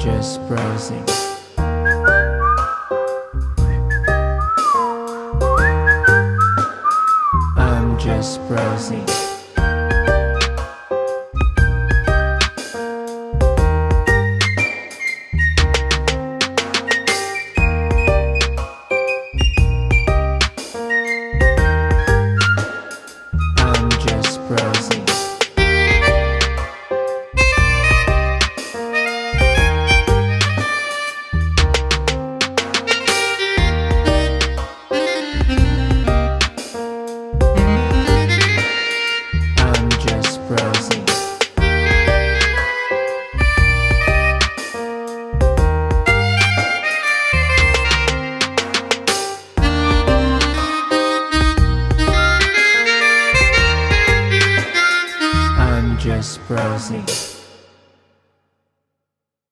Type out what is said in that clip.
just browsing. I'm just browsing. I'm just browsing. Just browsing.